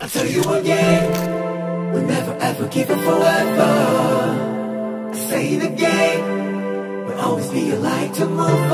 I'll tell you again, we'll never ever give up forever. I say it again, we'll always be a light to move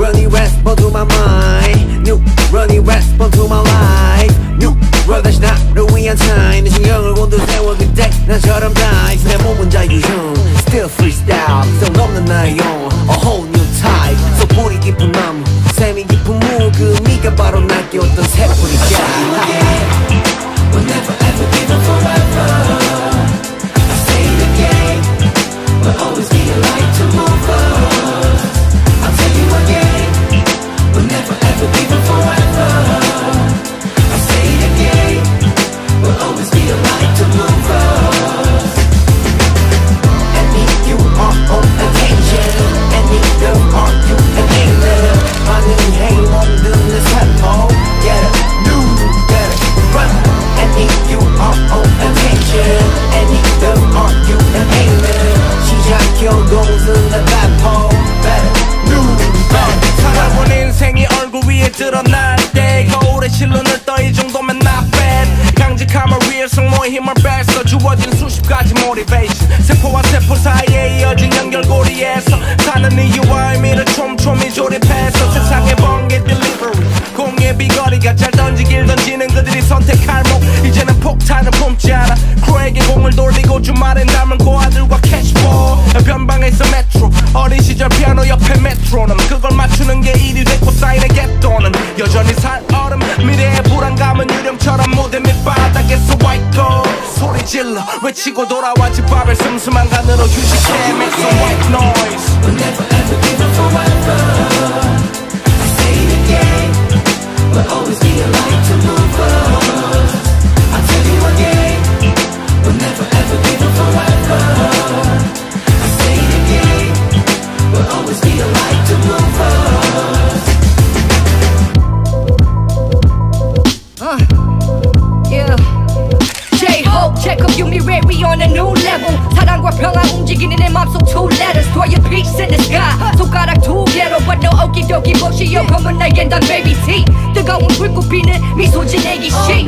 Neuron response to my mind. New running response to my life. New world 다시 나를 위한 time. 내 신경을 곤두세워 그때 나처럼 dice 내 몸은 자유형 Still freestyle. 성없는 나용 A whole new type. So 뿌리 깊은 마음 샘이 깊은 묵음 네가 바로 날 깨웠던 새뿌리야 드러날 때 거울에 실눈을 떠 이 정도면 not bad. 강직함을 위해 성모의 힘을 뺐어 주어진 수십 가지 motivation. 세포와 세포 사이에 이어진 연결고리에서 사는 이유와 의미를 촘촘히 조립해서 세상에 질러 외치고 돌아와 집밥을 슴슴한 간으로 휴식해. Make some white noise me ready on a new level 사랑과 평화 움직이는 내 맘속 two letters Throw your peace in the sky 손가락 두 개로 but no okidoki bullshit 요 검은 날겐 단 baby T 뜨거운 불꽃 피는 미소 지내기 시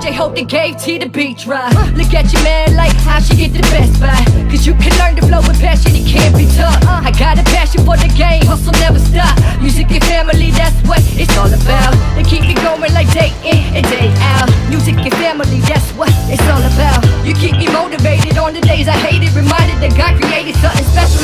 J-Hope they gave T the beach ride Look at your man like how she get the best buy Cause you can learn to flow with passion, it can't be tough I got a passion for the game, hustle never stop Music and family, that's what it's all about They keep me going like day in and day out Music and family, that's what it's all about You keep me motivated on the days I hate it Reminded that God created something special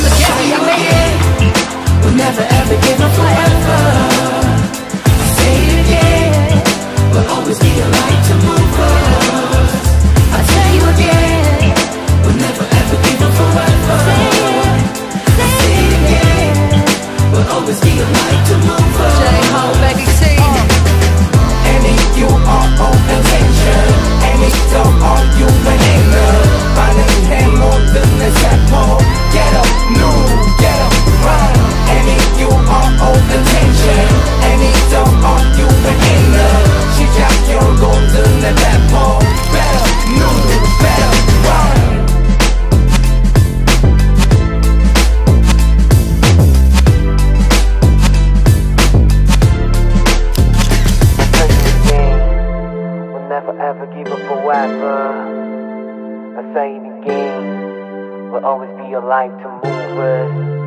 never ever give up forever. I say it again. We'll always be a light to move us.